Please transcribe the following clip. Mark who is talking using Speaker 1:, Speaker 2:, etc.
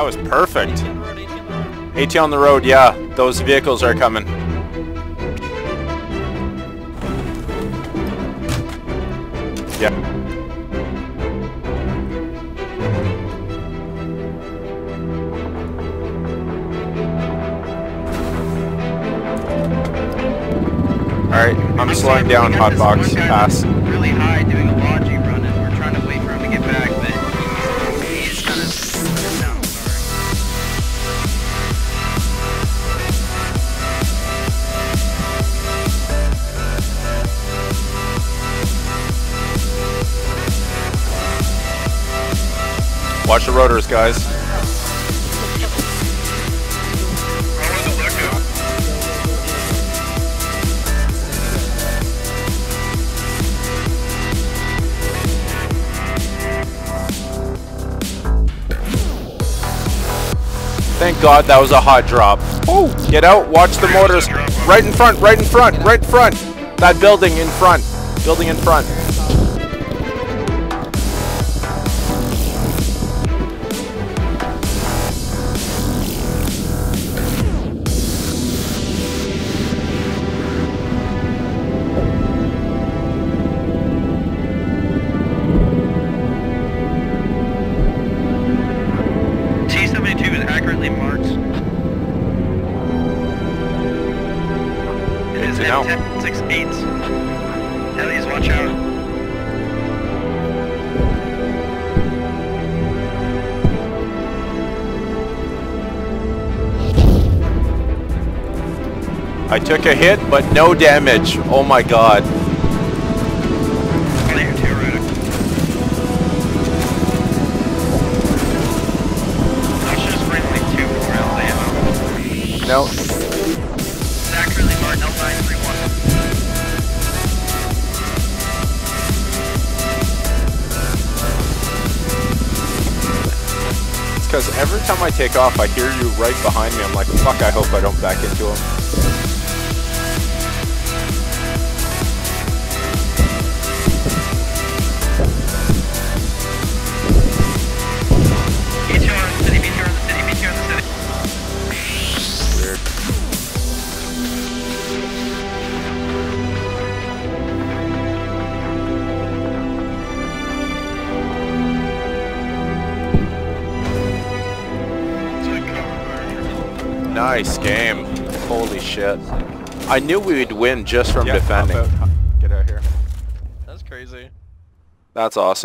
Speaker 1: That was perfect. AT on the road, yeah. Those vehicles are coming. Yeah. Alright, I'm slowing down, Hotbox. Pass.
Speaker 2: Really high
Speaker 1: Watch the rotors, guys. Thank God that was a hot drop. Oh, get out, watch the motors. Right in front, right in front, right in front. That building in front. Building in front.
Speaker 2: It is
Speaker 1: to know.
Speaker 2: M1068. Hellies, watch out.
Speaker 1: I took a hit, but no damage. Oh my God.
Speaker 2: Clear
Speaker 1: because every time I take off, I hear you right behind me. I'm like, fuck, I hope I don't back into him. Nice game. Holy shit. I knew we would win just from defending. Get out here.
Speaker 3: That's crazy.
Speaker 1: That's awesome.